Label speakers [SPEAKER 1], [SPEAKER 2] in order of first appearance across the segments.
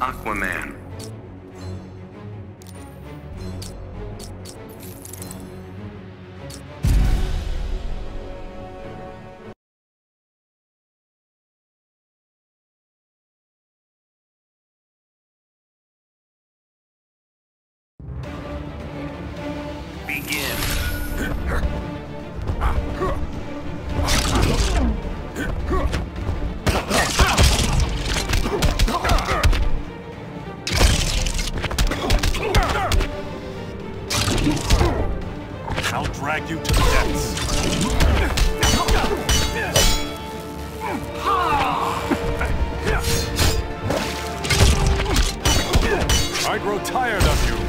[SPEAKER 1] Aquaman.
[SPEAKER 2] I'll drag you to the depths. I grow tired of you.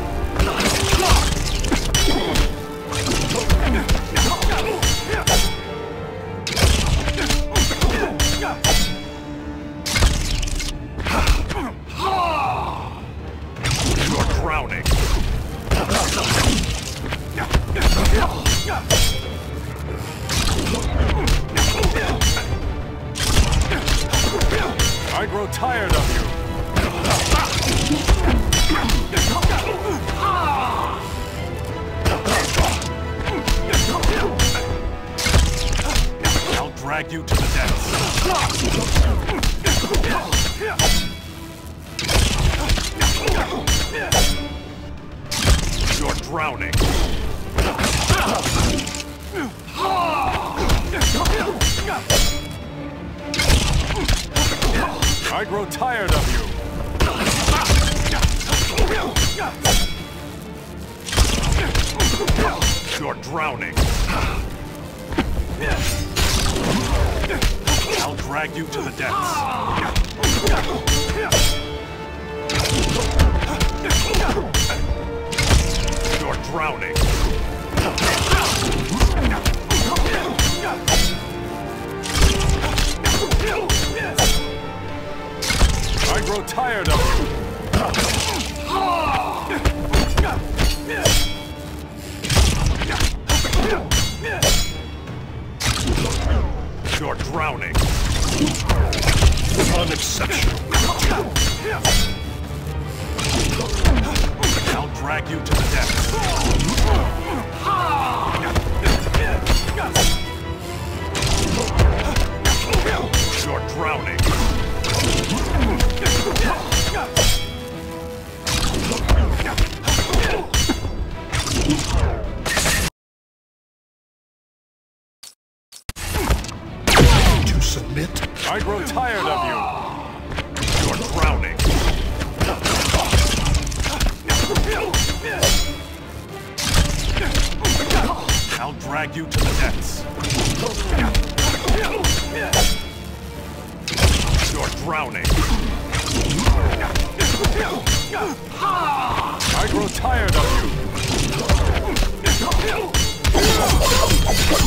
[SPEAKER 2] I grow tired of you. I'll drag you to the depths. You're drowning. I grow tired of you. You're drowning. I'll drag you to the depths. Grow tired of you. You're drowning. Unexceptional. I'll drag you to the depths. You're drowning.
[SPEAKER 3] Submit?
[SPEAKER 2] I grow tired of you. You're drowning. I'll drag you to the depths. You're drowning. I grow tired of you.